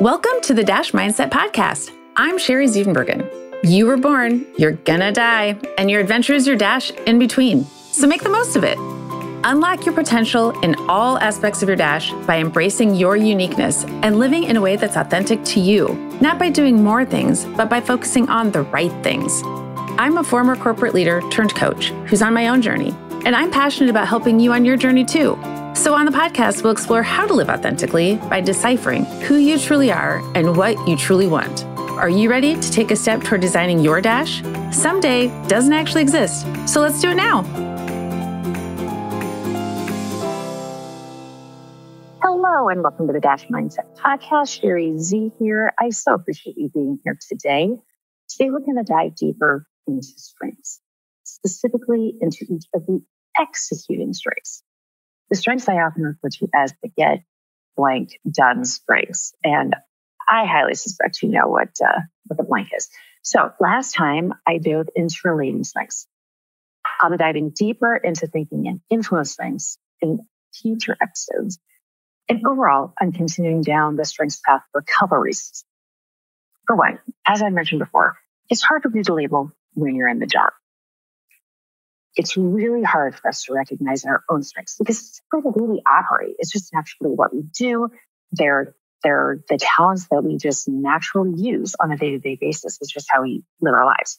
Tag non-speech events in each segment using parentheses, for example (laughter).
Welcome to the Dash Mindset Podcast. I'm Sheri Zevenbergen. You were born, you're gonna die, and your adventure is your dash in between. So make the most of it. Unlock your potential in all aspects of your dash by embracing your uniqueness and living in a way that's authentic to you, not by doing more things, but by focusing on the right things. I'm a former corporate leader turned coach who's on my own journey, and I'm passionate about helping you on your journey too. So, on the podcast, we'll explore how to live authentically by deciphering who you truly are and what you truly want. Are you ready to take a step toward designing your dash? Someday doesn't actually exist, so let's do it now. Hello, and welcome to the Dash Mindset Podcast. Sheri Z here. I so appreciate you being here today. Today, we're going to dive deeper into strengths, specifically into each of the executing strengths. The strengths I often refer to as the get blank done strengths. And I highly suspect you know what, uh, what the blank is. So last time I dove into relating strengths. I'll be diving deeper into thinking and influence strengths in future episodes. And overall, I'm continuing down the strengths path for couple reasons. For one, as I mentioned before, it's hard to read the label when you're in the job it's really hard for us to recognize our own strengths because it's the way we operate. It's just naturally what we do. They're they're the talents that we just naturally use on a day-to-day basis. It's just how we live our lives.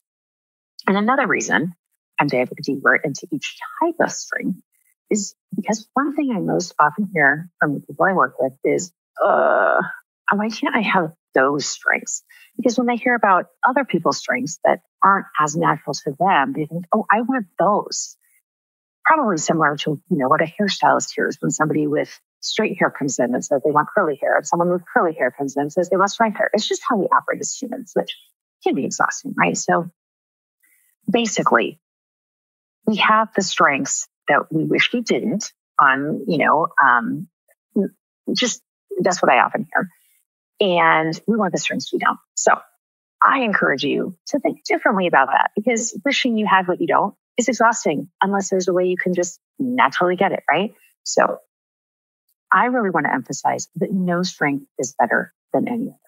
And another reason I'm diving deeper into each type of strength is because one thing I most often hear from the people I work with is, uh, why can't I have those strengths? Because when they hear about other people's strengths that aren't as natural to them, they think, oh, I want those. Probably similar to, you know, what a hairstylist hears when somebody with straight hair comes in and says they want curly hair, and someone with curly hair comes in and says they want straight hair. It's just how we operate as humans, which can be exhausting, right? So basically, we have the strengths that we wish we didn't on, you know, um, just that's what I often hear. And we want the strengths to be down. So I encourage you to think differently about that because wishing you had what you don't is exhausting unless there's a way you can just naturally get it, right? So I really want to emphasize that no strength is better than any other.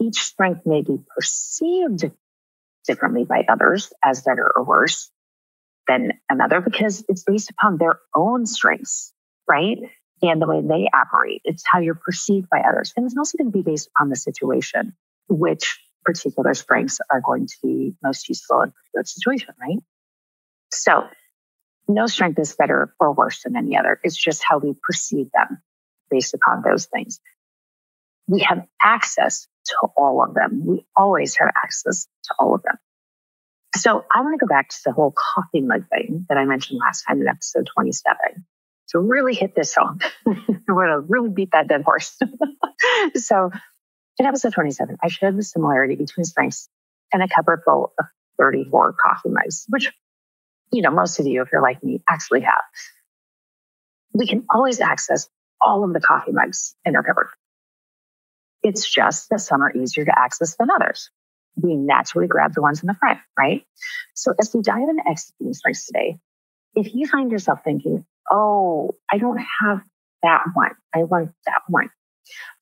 Each strength may be perceived differently by others as better or worse than another because it's based upon their own strengths, right? And the way they operate. It's how you're perceived by others. And it's also going to be based on the situation, which particular strengths are going to be most useful in particular situation, right? So no strength is better or worse than any other. It's just how we perceive them based upon those things. We have access to all of them. We always have access to all of them. So I want to go back to the whole coffee mug thing that I mentioned last time in episode 27 to really hit this home. (laughs) I want to really beat that dead horse. (laughs) so in episode 27, I showed the similarity between strengths and a cupboard full of 34 coffee mugs, which, you know, most of you, if you're like me, actually have. We can always access all of the coffee mugs in our cupboard. It's just that some are easier to access than others. We naturally grab the ones in the front, right? So as we dive into executing strengths today, if you find yourself thinking, oh, I don't have that one. I want that one.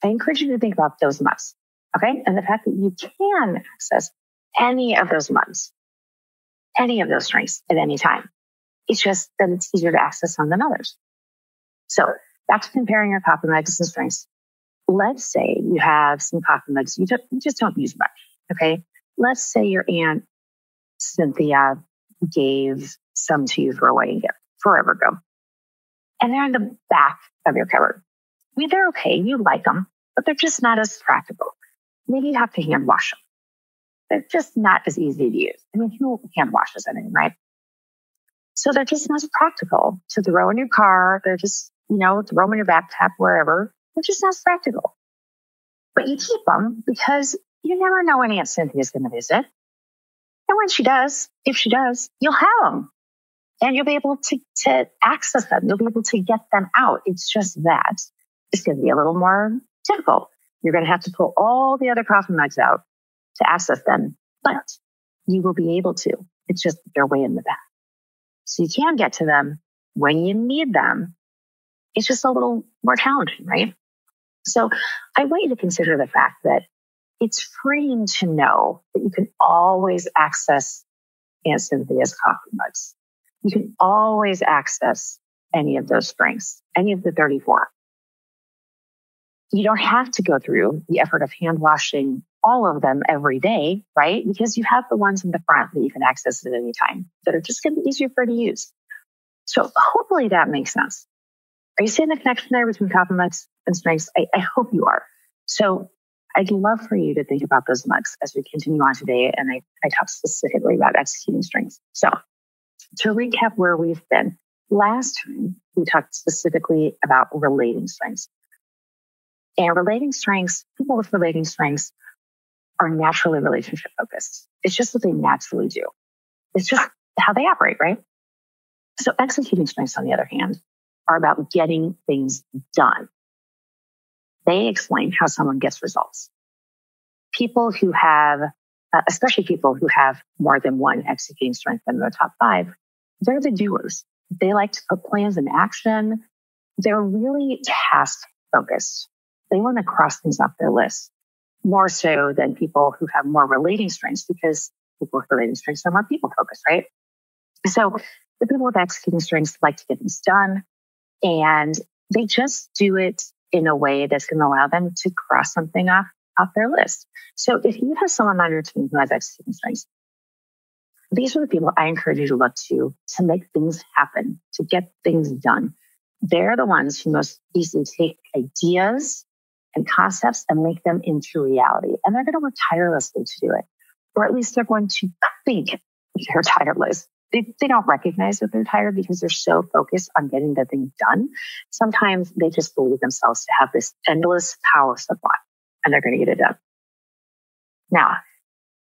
I encourage you to think about those months. Okay. And the fact that you can access any of those months, any of those strengths at any time. It's just that it's easier to access some than others. So back to comparing your coffee mugs and strengths. Let's say you have some coffee mugs you, you just don't use much. Okay. Let's say your aunt Cynthia gave some to you for a wedding gift forever ago and they're in the back of your cupboard. I mean, they're okay. You like them, but they're just not as practical. Maybe you have to hand wash them. They're just not as easy to use. I mean, who hand washes anything, right? So they're just not as practical to throw in your car. They're just, you know, throw them in your backpack, wherever. They're just not as practical. But you keep them because you never know when Aunt Cynthia's going to visit. And when she does, if she does, you'll have them and you'll be able to, to access them. You'll be able to get them out. It's just that it's going to be a little more difficult. You're going to have to pull all the other coffee mugs out to access them, but you will be able to. It's just they're way in the back. So you can get to them when you need them. It's just a little more challenging, right? So I want you to consider the fact that it's freeing to know that you can always access Aunt Cynthia's coffee mugs. You can always access any of those strengths, any of the 34. You don't have to go through the effort of hand washing all of them every day, right? Because you have the ones in the front that you can access at any time that are just going to be easier for you to use. So hopefully that makes sense. Are you seeing the connection there between mugs and strengths? I, I hope you are. So I'd love for you to think about those mugs as we continue on today. And I, I talk specifically about executing strengths. So to recap where we've been, last time we talked specifically about relating strengths. And relating strengths, people with relating strengths are naturally relationship focused. It's just what they naturally do. It's just how they operate, right? So executing strengths, on the other hand, are about getting things done. They explain how someone gets results. People who have, uh, especially people who have more than one executing strength in their top five, they're the doers. They like to put plans in action. They're really task focused. They want to cross things off their list more so than people who have more relating strengths because people with relating strengths are more people focused, right? So the people with executing strengths like to get things done and they just do it in a way that's going to allow them to cross something off, off their list. So if you have someone on your team who has executing strengths, these are the people I encourage you to look to to make things happen, to get things done. They're the ones who most easily take ideas and concepts and make them into reality. And they're going to work tirelessly to do it. Or at least they're going to think they're tireless. They, they don't recognize that they're tired because they're so focused on getting the thing done. Sometimes they just believe themselves to have this endless power supply and they're going to get it done. Now,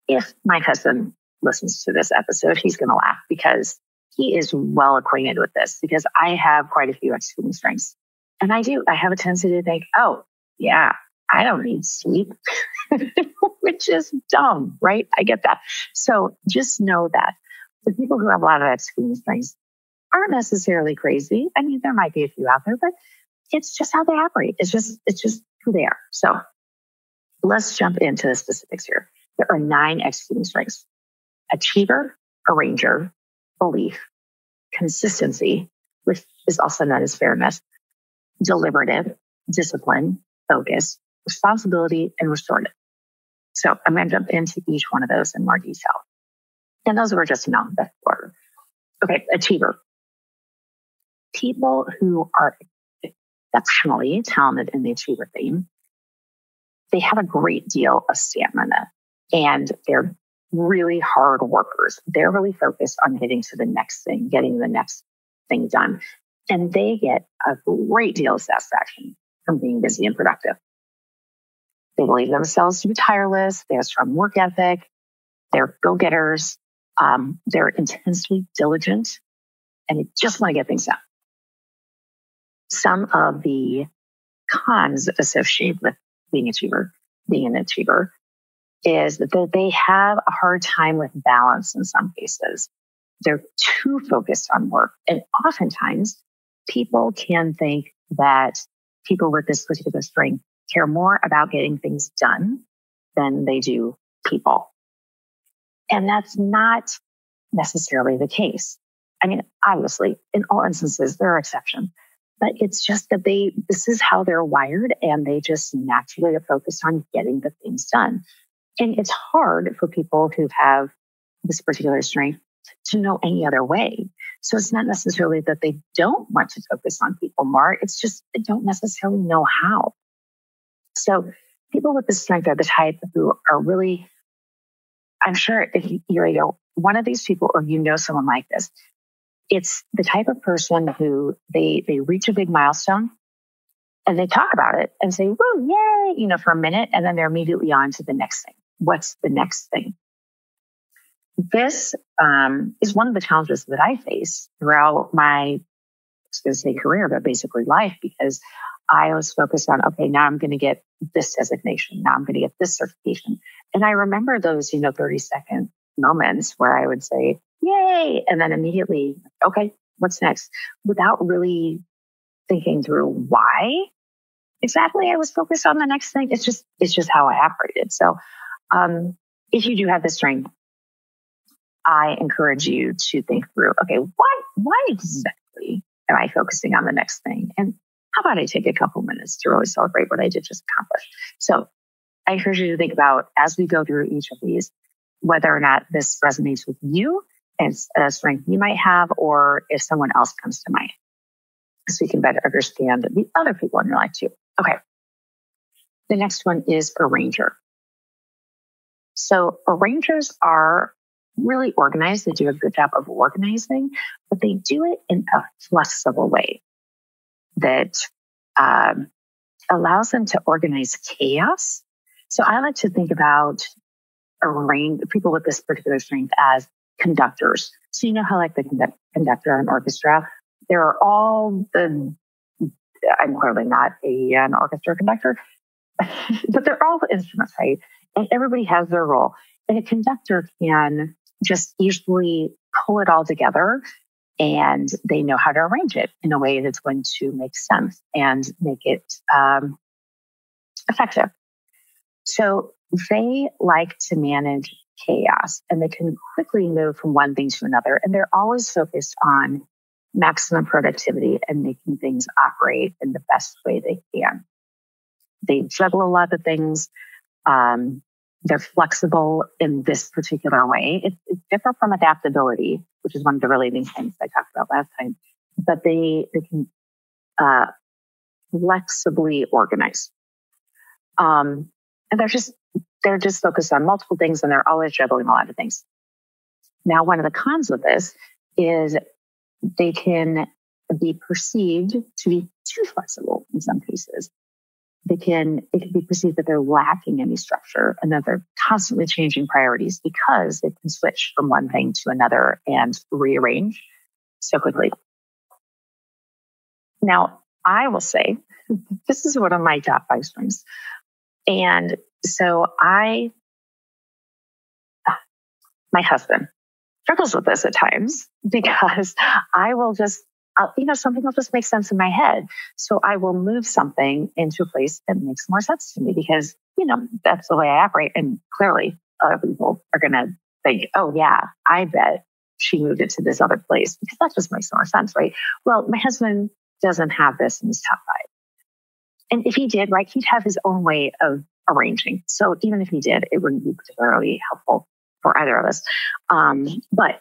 if my husband listens to this episode, he's going to laugh because he is well acquainted with this because I have quite a few executing strengths. And I do. I have a tendency to think, oh, yeah, I don't need sleep, (laughs) which is dumb, right? I get that. So just know that the people who have a lot of executing strengths aren't necessarily crazy. I mean, there might be a few out there, but it's just how they operate. It's just, it's just who they are. So let's jump into the specifics here. There are nine executing strengths. Achiever, arranger, belief, consistency, which is also known as fairness, deliberative, discipline, focus, responsibility, and restorative. So I'm going to jump into each one of those in more detail. And those were just in alphabetical order. Okay, achiever. People who are exceptionally talented in the achiever theme, they have a great deal of stamina and they're really hard workers. They're really focused on getting to the next thing, getting the next thing done. And they get a great deal of satisfaction from being busy and productive. They believe themselves to be tireless. They have strong work ethic. They're go getters. Um, they're intensely diligent and they just want to get things done. Some of the cons associated with being achiever, being an achiever, is that they have a hard time with balance in some cases. They're too focused on work. And oftentimes people can think that people with this particular strength care more about getting things done than they do people. And that's not necessarily the case. I mean, obviously, in all instances, there are exceptions, but it's just that they, this is how they're wired and they just naturally are focused on getting the things done. And it's hard for people who have this particular strength to know any other way. So it's not necessarily that they don't want to focus on people more. It's just they don't necessarily know how. So people with this strength are the type who are really, I'm sure if you're you know, one of these people or you know someone like this, it's the type of person who they, they reach a big milestone and they talk about it and say, woo, yay, you know, for a minute. And then they're immediately on to the next thing. What's the next thing? This um, is one of the challenges that I face throughout my, I was going to say career, but basically life, because I was focused on, okay, now I'm going to get this designation. Now I'm going to get this certification. And I remember those, you know, 30 second moments where I would say, yay. And then immediately, okay, what's next? Without really thinking through why exactly I was focused on the next thing. It's just it's just how I operated. So um, if you do have this strength, I encourage you to think through, okay, why why exactly am I focusing on the next thing? And how about I take a couple minutes to really celebrate what I did just accomplish? So I encourage you to think about as we go through each of these, whether or not this resonates with you as a strength you might have, or if someone else comes to mind. So you can better understand the other people in your life too. Okay. The next one is arranger. So arrangers are really organized. They do a good job of organizing, but they do it in a flexible way that um, allows them to organize chaos. So I like to think about arrange people with this particular strength as conductors. So you know how like the conduct- conductor in orchestra, there are all the. I'm clearly not a, an orchestra conductor, (laughs) but they're all instruments, right? And everybody has their role. And a conductor can just easily pull it all together and they know how to arrange it in a way that's going to make sense and make it um, effective. So they like to manage chaos and they can quickly move from one thing to another. And they're always focused on maximum productivity and making things operate in the best way they can. They juggle a lot of things. Um, they're flexible in this particular way. It, it's different from adaptability, which is one of the relating things I talked about last time. But they they can uh, flexibly organize, um, and they're just they're just focused on multiple things, and they're always juggling a lot of things. Now, one of the cons of this is they can be perceived to be too flexible in some cases they can it can be perceived that they're lacking any structure and that they're constantly changing priorities because they can switch from one thing to another and rearrange so quickly. Now, I will say (laughs) this is one of my top five strengths. And so I (sighs) my husband struggles with this at times (laughs) because I will just I'll, you know, something will just make sense in my head. So I will move something into a place that makes more sense to me because, you know, that's the way I operate. And clearly other people are going to think, oh, yeah, I bet she moved it to this other place because that just makes more sense, right? Well, my husband doesn't have this in his top five. And if he did, right, he'd have his own way of arranging. So even if he did, it wouldn't be particularly helpful for either of us. Um, but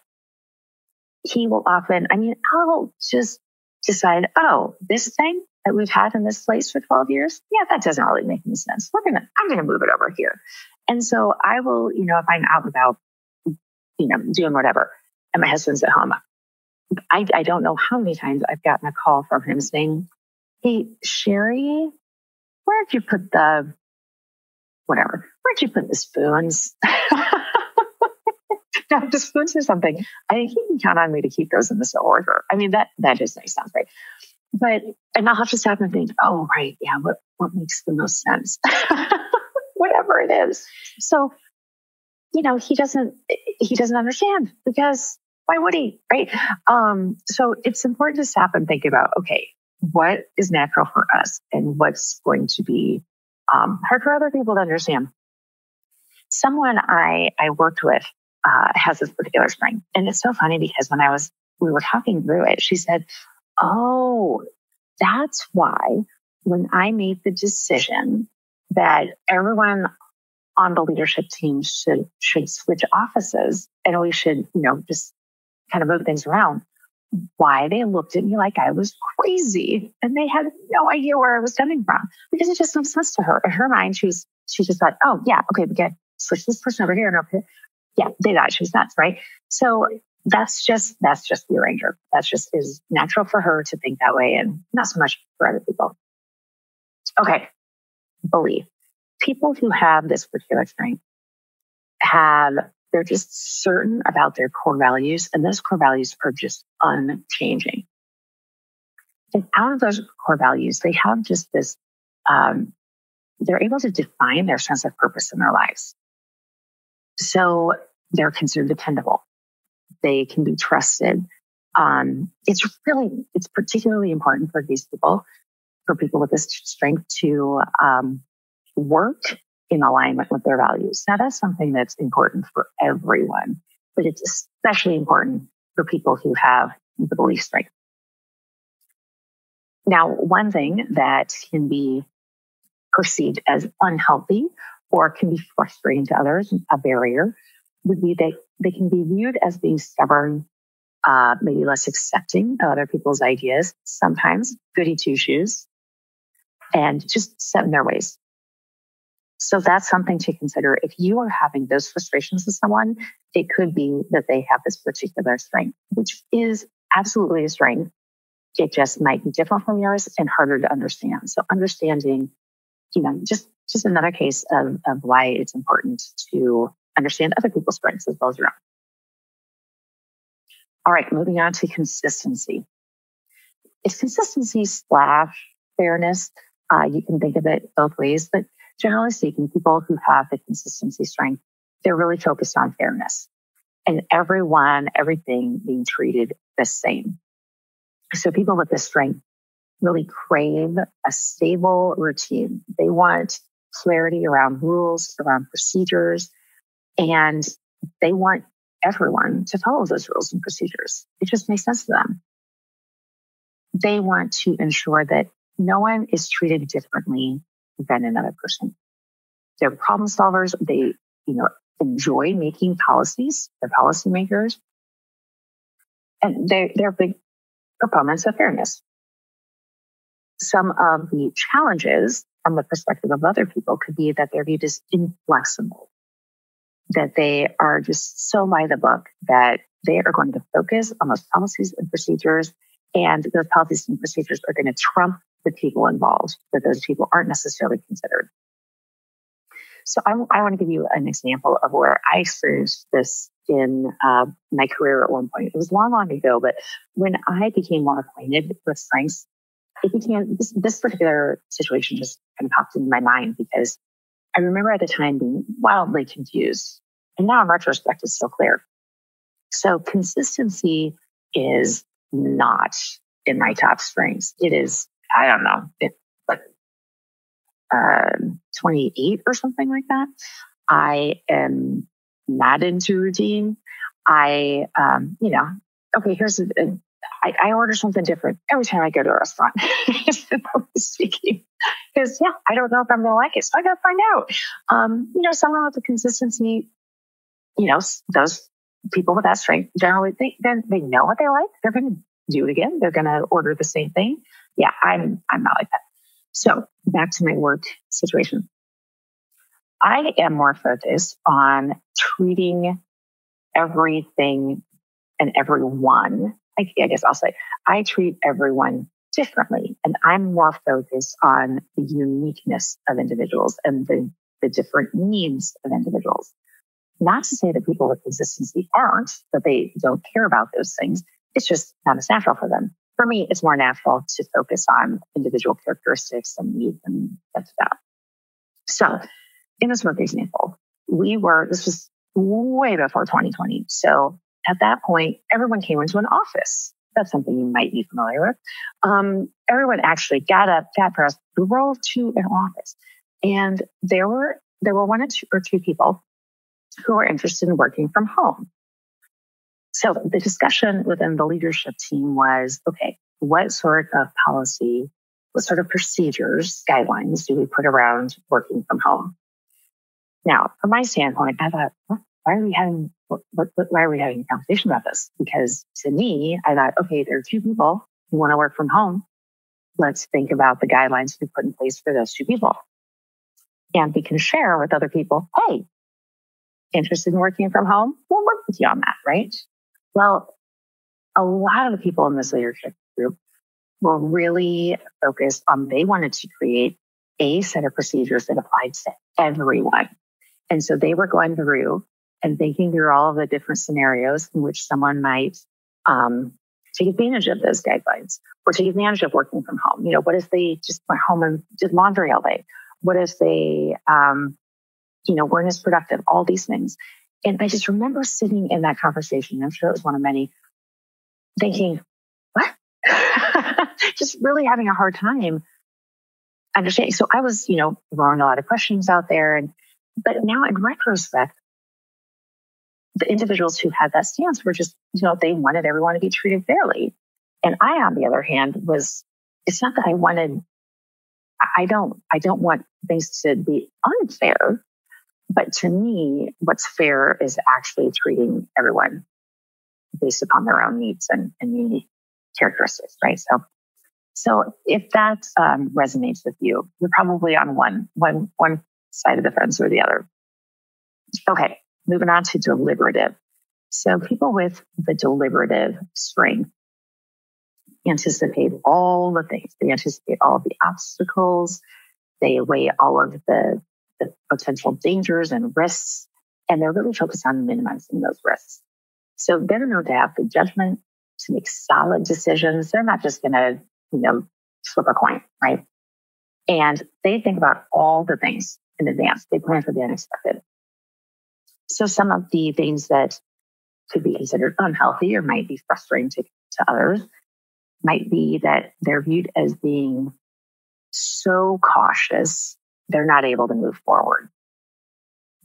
he will often, I mean, I'll just decide, oh, this thing that we've had in this place for 12 years, yeah, that doesn't really make any sense. We're going to, I'm going to move it over here. And so I will, you know, if I'm out about, you know, doing whatever, and my husband's at home, I, I don't know how many times I've gotten a call from him saying, Hey, Sheri, where'd you put the, whatever, where'd you put the spoons? (laughs) no, just spoons or something. I think he can count on me to keep those in the order. I mean, that that is makes sense, right? But and I'll have to stop and think, oh, right, yeah, what what makes the most sense? (laughs) Whatever it is. So, you know, he doesn't he doesn't understand because why would he? Right. Um, so it's important to stop and think about, okay, what is natural for us and what's going to be um, hard for other people to understand. Someone I, I worked with uh, has this particular strength. And it's so funny because when I was, we were talking through it, she said, Oh, that's why when I made the decision that everyone on the leadership team should, should switch offices and we should, you know, just kind of move things around. Why they looked at me like I was crazy and they had no idea where I was coming from because it just makes sense to her. In her mind, she was, she just thought, oh yeah, okay, we get switch this person over here and over here yeah, they thought she was nuts, right? So that's just that's just the arranger. That's just is natural for her to think that way and not so much for other people. Okay. Belief. People who have this particular strength have they're just certain about their core values, and those core values are just unchanging. And out of those core values, they have just this, um, they're able to define their sense of purpose in their lives. So they're considered dependable. They can be trusted. Um, it's really, it's particularly important for these people for people with this strength to um, work in alignment with their values. Now, that's something that's important for everyone, but it's especially important for people who have the belief strength. Now, one thing that can be perceived as unhealthy or can be frustrating to others, a barrier, would be that they can be viewed as being stubborn, uh, maybe less accepting of other people's ideas, sometimes goody two shoes, and just set in their ways. So that's something to consider. If you are having those frustrations with someone, it could be that they have this particular strength, which is absolutely a strength. It just might be different from yours and harder to understand. So understanding, you know, just, just another case of, of why it's important to understand other people's strengths as well as your own. All right, moving on to consistency. It's consistency slash fairness. Uh, you can think of it both ways, but generally speaking, people who have the consistency strength, they're really focused on fairness and everyone, everything being treated the same. So people with this strength really crave a stable routine. They want clarity around rules, around procedures, and they want everyone to follow those rules and procedures. It just makes sense to them. They want to ensure that no one is treated differently than another person. They're problem solvers. They, you know, enjoy making policies. They're policymakers. And they, they're big proponents of fairness. Some of the challenges from the perspective of other people could be that they're viewed as inflexible, that they are just so by the book that they are going to focus on those policies and procedures, and those policies and procedures are going to trump the people involved, that those people aren't necessarily considered. So I, I want to give you an example of where I experienced this in uh, my career at one point. It was long, long ago, but when I became more acquainted with strengths, it became this, this particular situation just kind of popped into my mind because I remember at the time being wildly confused. And now in retrospect, it's so clear. So consistency is not in my top strengths. It is, I don't know, it, like uh, 28 or something like that. I am not into routine. I, um, you know, okay, here's a, a I, I order something different every time I go to a restaurant, (laughs) speaking. Because yeah, I don't know if I'm going to like it, so I got to find out. Um, you know, someone with the consistency, you know, those people with that strength generally they then they know what they like. They're going to do it again. They're going to order the same thing. Yeah, I'm I'm not like that. So back to my work situation. I am more focused on treating everything and everyone. I, I guess I'll say I treat everyone differently and I'm more focused on the uniqueness of individuals and the, the different needs of individuals. Not to say that people with consistency aren't, that they don't care about those things. It's just not as natural for them for me, it's more natural to focus on individual characteristics and needs and that's that. So in this work example, we were, this was way before 2020. So at that point, everyone came into an office. That's something you might be familiar with. Um, everyone actually got up, got dressed, drove to an office. And there were, there were one or two, or two people who were interested in working from home. So the discussion within the leadership team was, okay, what sort of policy, what sort of procedures, guidelines do we put around working from home? Now, from my standpoint, I thought, why are we having, what, what, why are we having a conversation about this? Because to me, I thought, okay, there are two people who want to work from home. Let's think about the guidelines we put in place for those two people. And we can share with other people, hey, interested in working from home? We'll work with you on that, right? Well, a lot of the people in this leadership group were really focused on they wanted to create a set of procedures that applied to everyone. And so they were going through and thinking through all of the different scenarios in which someone might um, take advantage of those guidelines or take advantage of working from home. You know, what if they just went home and did laundry all day? What if they, um, you know, weren't as productive? All these things. And I just remember sitting in that conversation. I'm sure it was one of many thinking, what? (laughs) just really having a hard time understanding. So I was, you know, throwing a lot of questions out there. And, but now in retrospect, the individuals who had that stance were just, you know, they wanted everyone to be treated fairly. And I, on the other hand, was, it's not that I wanted, I don't, I don't want things to be unfair. But to me, what's fair is actually treating everyone based upon their own needs and, and unique characteristics, right? So, so if that um, resonates with you, you're probably on one, one, one side of the fence or the other. Okay, moving on to deliberative. So people with the deliberative strength anticipate all the things. They anticipate all the obstacles. They weigh all of the, the potential dangers and risks, and they're really focused on minimizing those risks. So they're known to have the judgment to make solid decisions. They're not just going to, you know, flip a coin, right? And they think about all the things in advance. They plan for the unexpected. So some of the things that could be considered unhealthy or might be frustrating to, to others might be that they're viewed as being so cautious, they're not able to move forward.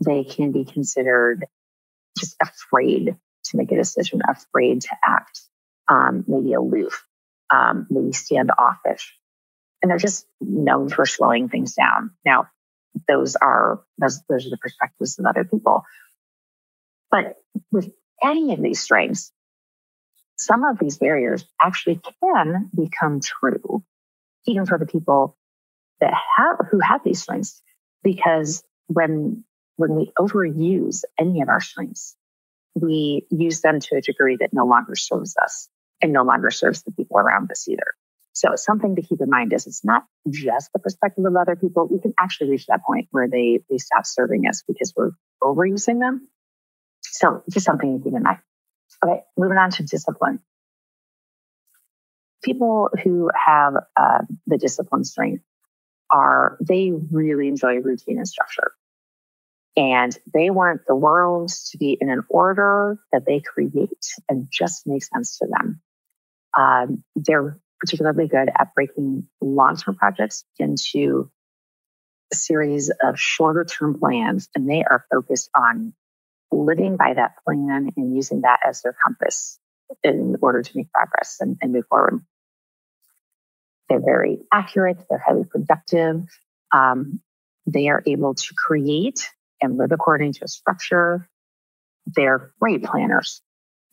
They can be considered just afraid to make a decision, afraid to act, um, maybe aloof, um, maybe standoffish. And they're just known for slowing things down. Now, those are those, those are the perspectives of other people. But with any of these strengths, some of these barriers actually can become true, even for the people that have who have these strengths, because when when we overuse any of our strengths, we use them to a degree that no longer serves us and no longer serves the people around us either. So something to keep in mind is it's not just the perspective of other people. We can actually reach that point where they, they stop serving us because we're overusing them. So just something to keep in mind. Okay, moving on to discipline. People who have uh, the discipline strength are, they really enjoy routine and structure. And they want the world to be in an order that they create and just makes sense to them. Um, they're particularly good at breaking long term projects into a series of shorter term plans, and they are focused on living by that plan and using that as their compass in order to make progress and, and move forward. They're very accurate, they're highly productive. Um, they are able to create and live according to a structure. They're great planners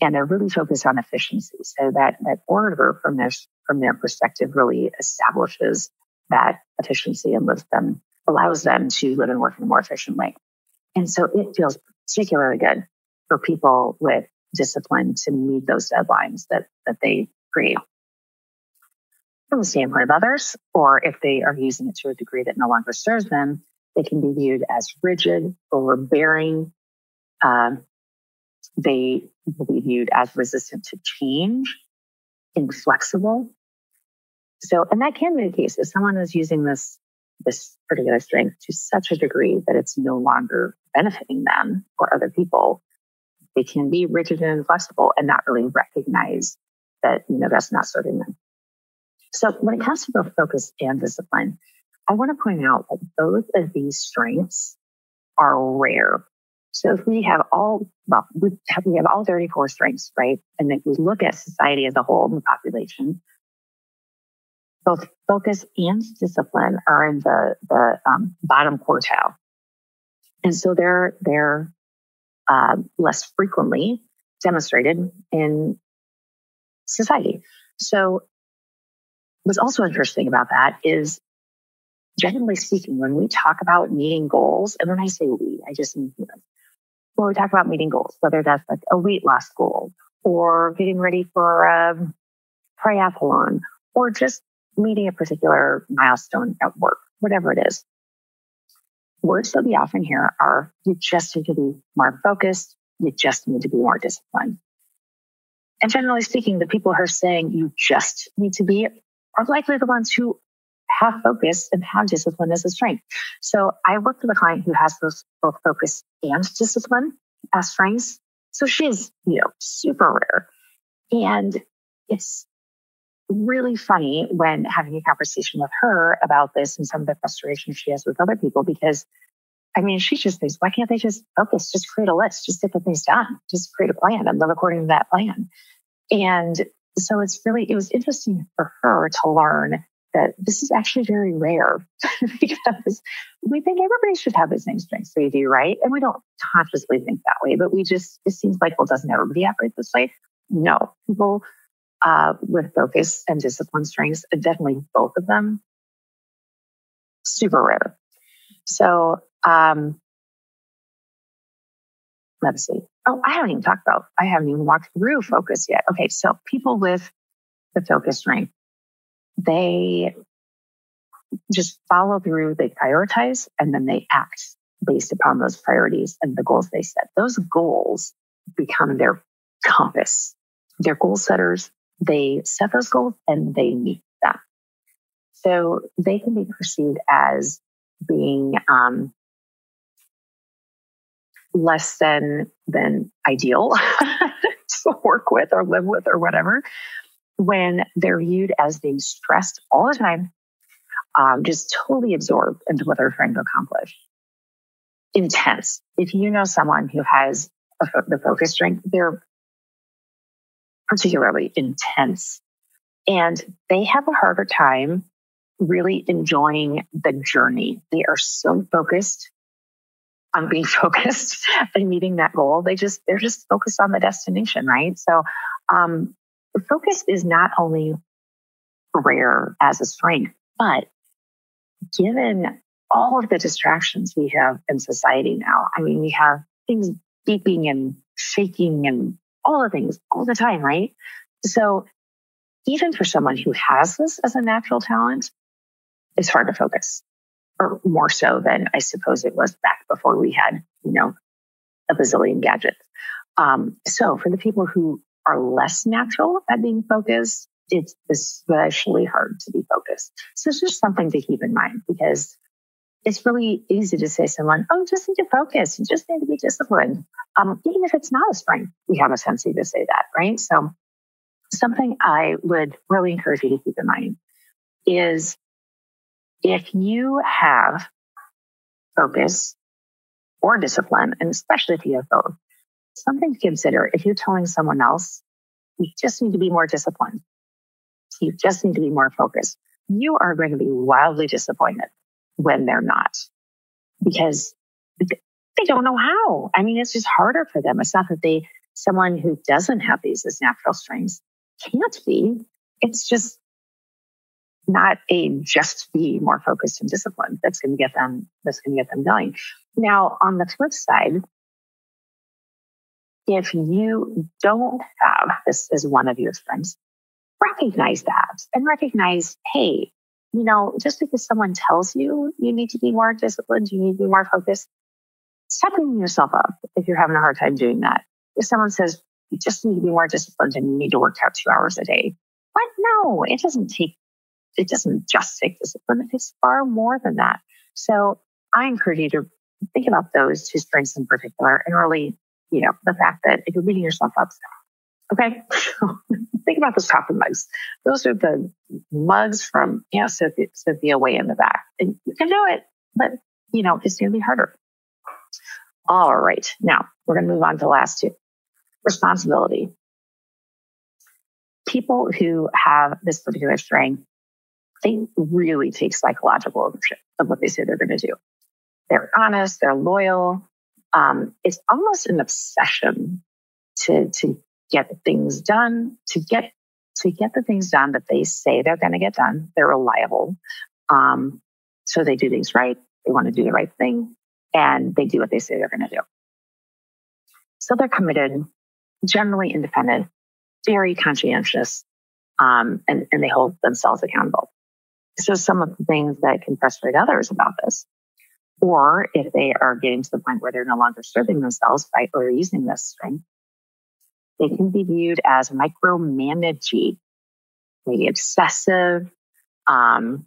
and they're really focused on efficiency. So that, that order from their, from their perspective really establishes that efficiency and lives them, allows them to live and work in a more efficient way. And so it feels particularly good for people with discipline to meet those deadlines that, that they create. From the standpoint of others, or if they are using it to a degree that no longer serves them, they can be viewed as rigid, overbearing. Um, they will be viewed as resistant to change, inflexible. So, and that can be the case if someone is using this this particular strength to such a degree that it's no longer benefiting them or other people. They can be rigid and inflexible and not really recognize that you know that's not serving them. So, when it comes to both focus and discipline, I want to point out that both of these strengths are rare. So if we have all, well, we have, we have all 34 strengths, right? And if we look at society as a whole, and the population, both focus and discipline are in the, the um, bottom quartile. And so they're, they're uh, less frequently demonstrated in society. So what's also interesting about that is generally speaking, when we talk about meeting goals, and when I say we, I just mean humans. When we talk about meeting goals, whether that's like a weight loss goal or getting ready for a triathlon or just meeting a particular milestone at work, whatever it is. Words that we often hear are you just need to be more focused, you just need to be more disciplined. And generally speaking, the people who are saying you just need to be are likely the ones who have focus and have discipline as a strength. So I worked with a client who has both, both focus and discipline as strengths. So she's, you know, super rare. And it's really funny when having a conversation with her about this and some of the frustration she has with other people because I mean, she just thinks, why can't they just focus, just create a list, just get the things done, just create a plan and live according to that plan. And so it's really, it was interesting for her to learn that this is actually very rare (laughs) because we think everybody should have the same strengths we do, right? And we don't consciously think that way, but we just, it seems like, well, doesn't everybody operate this way? No, people uh, with focus and discipline strengths, definitely both of them, super rare. So, um, let's see. Oh, I haven't even talked about, I haven't even walked through focus yet. Okay. So people with the focus strength, they just follow through, they prioritize, and then they act based upon those priorities and the goals they set. Those goals become their compass. They're goal setters. They set those goals and they meet them. So they can be perceived as being um, less than than ideal (laughs) to work with or live with or whatever when they're viewed as being stressed all the time, um, just totally absorbed into what they're trying to accomplish. Intense. If you know someone who has a, the focus strength, they're particularly intense and they have a harder time really enjoying the journey. They are so focused on being (laughs) focused and meeting that goal. They just, they're just focused on the destination, right? So, um, focus is not only rare as a strength, but given all of the distractions we have in society now, I mean, we have things beeping and shaking and all the things all the time, right? So even for someone who has this as a natural talent, it's hard to focus or more so than I suppose it was back before we had, you know, a bazillion gadgets. Um, so for the people who are less natural at being focused, it's especially hard to be focused. So it's just something to keep in mind because it's really easy to say to someone, oh, just need to focus. You just need to be disciplined. Um, even if it's not a strength, we have a tendency to say that, right? So something I would really encourage you to keep in mind is if you have focus or discipline, and especially if you have both, something to consider if you're telling someone else, you just need to be more disciplined. You just need to be more focused. You are going to be wildly disappointed when they're not because they don't know how. I mean, it's just harder for them. It's not that they, someone who doesn't have these as natural strengths can't be. It's just not a just be more focused and disciplined that's going to get them, that's going to get them going. Now, on the flip side, if you don't have this as one of your strengths, recognize that and recognize, hey, you know, just because someone tells you you need to be more disciplined, you need to be more focused, stop beating yourself up if you're having a hard time doing that. If someone says you just need to be more disciplined and you need to work out two hours a day, what? No, it doesn't take, it doesn't just take discipline. It takes far more than that. So I encourage you to think about those two strengths in particular and really you know, the fact that if you're beating yourself up, okay, (laughs) think about those coffee mugs. Those are the mugs from, you know, Cynthia, Cynthia way in the back. And you can do it, but, you know, it's going to be harder. All right. Now we're going to move on to the last two. Responsibility. People who have this particular strength, they really take psychological ownership of what they say they're going to do. They're honest, they're loyal, um, it's almost an obsession to to get things done, to get to get the things done that they say they're going to get done. They're reliable, um, so they do things right. They want to do the right thing, and they do what they say they're going to do. So they're committed, generally independent, very conscientious, um, and, and they hold themselves accountable. So some of the things that can frustrate others about this or if they are getting to the point where they're no longer serving themselves by overusing this strength, they can be viewed as micromanaging, maybe obsessive, um,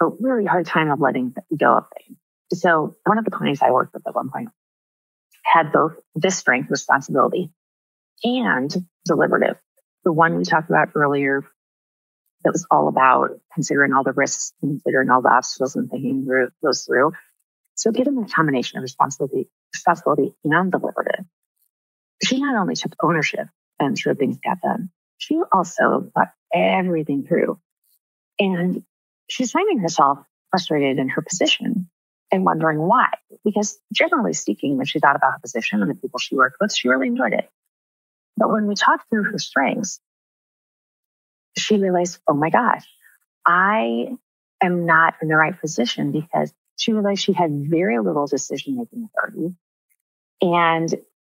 a really hard time of letting go of things. So one of the clients I worked with at one point had both this strength, responsibility, and deliberative. The one we talked about earlier that was all about considering all the risks, considering all the obstacles and thinking through, those through. So given the combination of responsibility, responsibility and deliberative, she not only took ownership and ensured things got done, she also thought everything through. And she's finding herself frustrated in her position and wondering why. Because generally speaking, when she thought about her position and the people she worked with, she really enjoyed it. But when we talked through her strengths, she realized, oh my gosh, I am not in the right position because she realized she had very little decision making authority and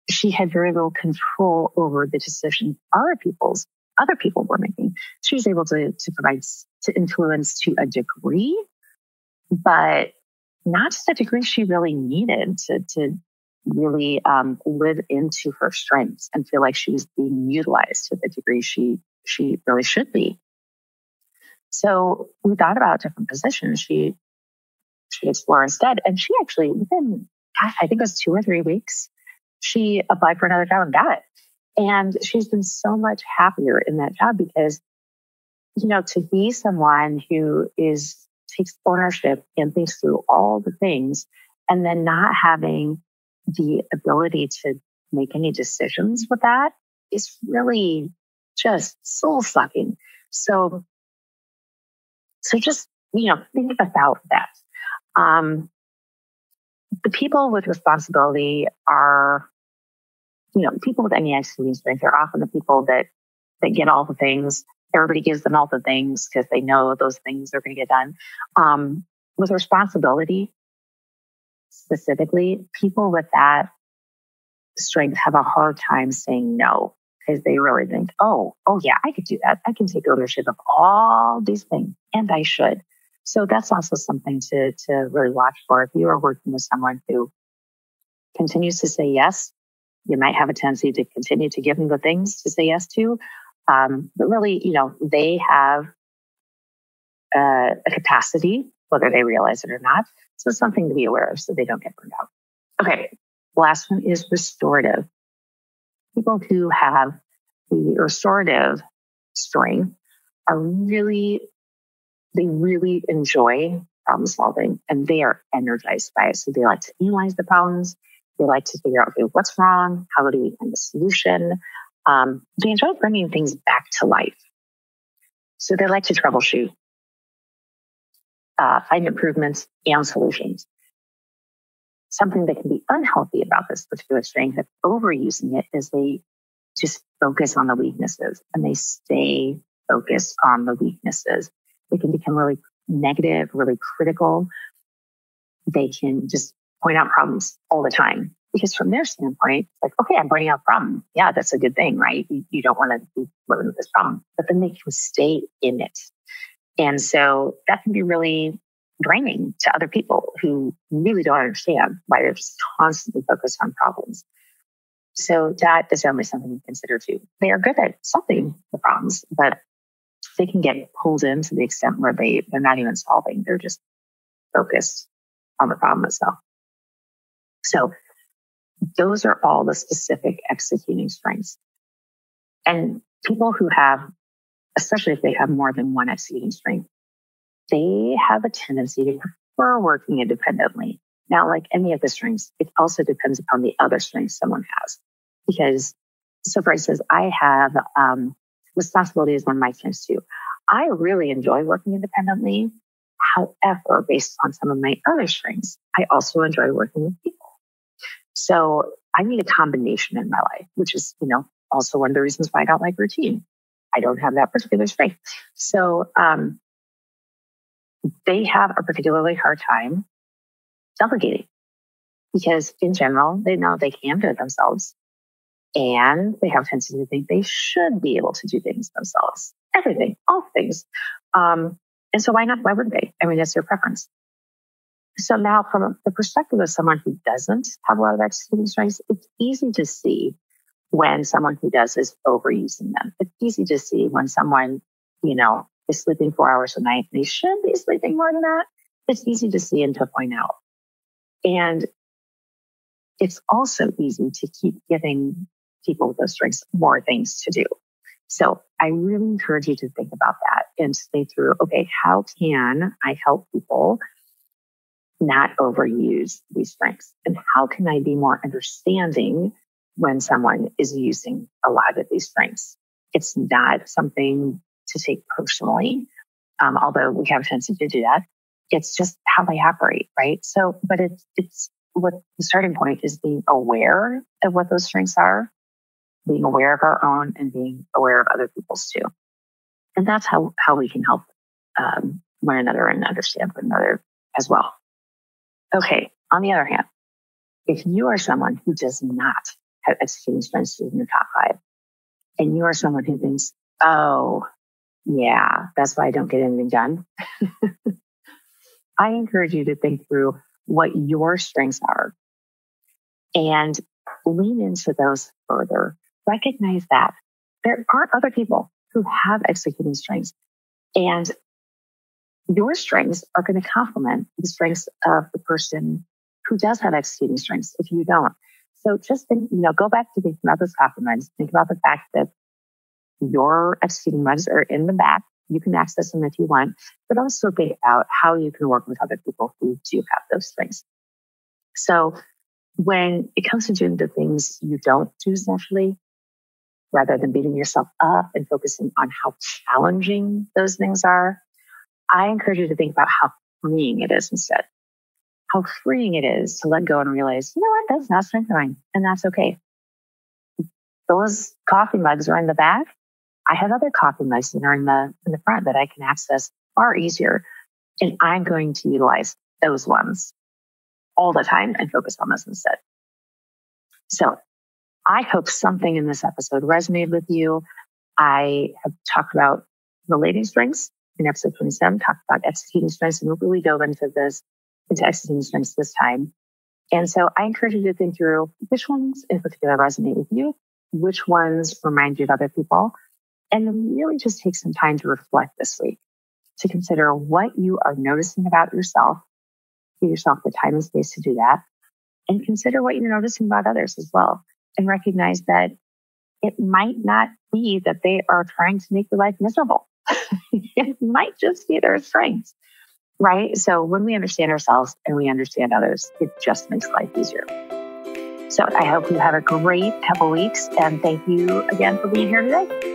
she had very little control over the decisions other people's other people were making. She was able to, to provide to influence to a degree, but not to the degree she really needed to, to really um, live into her strengths and feel like she was being utilized to the degree she she really should be. So we thought about different positions she she explore instead, and she actually within I think it was two or three weeks, she applied for another job and got it. And she's been so much happier in that job because, you know, to be someone who is takes ownership and thinks through all the things and then not having the ability to make any decisions with that is really just soul sucking. So, so just, you know, think about that. Um, the people with responsibility are, you know, people with any executing strength are often the people that, that get all the things. Everybody gives them all the things because they know those things are going to get done. Um, with responsibility, specifically, people with that strength have a hard time saying no because they really think, oh, oh yeah, I could do that. I can take ownership of all these things and I should. So that's also something to, to really watch for. If you are working with someone who continues to say yes, you might have a tendency to continue to give them the things to say yes to. Um, but really, you know, they have uh, a capacity, whether they realize it or not. So it's something to be aware of so they don't get burned out. Okay. Last one is restorative people who have the restorative strength are really, they really enjoy problem solving and they are energized by it. So they like to analyze the problems. They like to figure out, okay, what's wrong? How do we find a solution? Um, they enjoy bringing things back to life. So they like to troubleshoot, uh, find improvements and solutions something that can be unhealthy about this particular strength of overusing it is they just focus on the weaknesses and they stay focused on the weaknesses. They can become really negative, really critical. They can just point out problems all the time because from their standpoint, like, okay, I'm pointing out a problem. Yeah, that's a good thing, right? You, you don't want to be living with this problem, but then they can stay in it. And so that can be really draining to other people who really don't understand why they're just constantly focused on problems. So that is only something to consider too. They are good at solving the problems, but they can get pulled in to the extent where they, they're not even solving. They're just focused on the problem itself. So those are all the specific executing strengths. And people who have, especially if they have more than one executing strength, they have a tendency to prefer working independently. Now, like any of the strengths, it also depends upon the other strengths someone has. Because, so for instance, I have um, responsibility is one of my strengths too. I really enjoy working independently. However, based on some of my other strengths, I also enjoy working with people. So I need a combination in my life, which is, you know, also one of the reasons why I don't like routine. I don't have that particular strength. So, um, they have a particularly hard time delegating because in general, they know they can do it themselves and they have a tendency to think they should be able to do things themselves, everything, all things. Um, and so why not? Why wouldn't they? I mean, it's their preference. So now from the perspective of someone who doesn't have a lot of executing strengths, it's easy to see when someone who does is overusing them. It's easy to see when someone, you know, is sleeping four hours a night. They should be sleeping more than that. It's easy to see and to point out. And it's also easy to keep giving people with those strengths more things to do. So I really encourage you to think about that and think through, okay, how can I help people not overuse these strengths? And how can I be more understanding when someone is using a lot of these strengths? It's not something to take personally, um, although we have a tendency to do that. It's just how they operate, right? So, but it's, it's what the starting point is being aware of what those strengths are, being aware of our own and being aware of other people's too. And that's how, how we can help um, one another and understand one another as well. Okay. On the other hand, if you are someone who does not have executing strengths in your top five, and you are someone who thinks, oh, yeah, that's why I don't get anything done. (laughs) I encourage you to think through what your strengths are and lean into those further. Recognize that there are other people who have executing strengths and your strengths are going to complement the strengths of the person who does have executing strengths if you don't. So just think, you know, go back to thinking about those complements. Think about the fact that your mugs are in the back. You can access them if you want, but also think about how you can work with other people who do have those strengths. So when it comes to doing the things you don't do naturally, rather than beating yourself up and focusing on how challenging those things are, I encourage you to think about how freeing it is instead. How freeing it is to let go and realize, you know what, that's not strength mine, and that's okay. Those coffee mugs are in the back. I have other coffee mugs that are in the in the front that I can access far easier. And I'm going to utilize those ones all the time and focus on those instead. So I hope something in this episode resonated with you. I have talked about relating strengths in episode 27, talked about executing strengths, and we'll really dove into this, into executing strengths this time. And so I encourage you to think through which ones in particular resonate with you, which ones remind you of other people, and really just take some time to reflect this week to consider what you are noticing about yourself. Give yourself the time and space to do that and consider what you're noticing about others as well. And recognize that it might not be that they are trying to make your life miserable. (laughs) it might just be their strengths, right? So when we understand ourselves and we understand others, it just makes life easier. So I hope you have a great couple weeks and thank you again for being here today.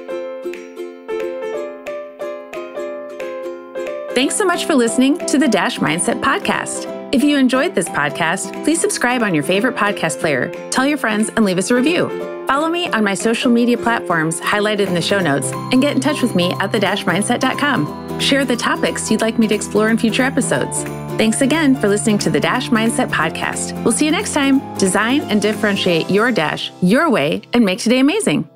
Thanks so much for listening to the Dash Mindset Podcast. If you enjoyed this podcast, please subscribe on your favorite podcast player, tell your friends, and leave us a review. Follow me on my social media platforms highlighted in the show notes and get in touch with me at thedashmindset.com. Share the topics you'd like me to explore in future episodes. Thanks again for listening to the Dash Mindset Podcast. We'll see you next time. Design and differentiate your Dash your way and make today amazing.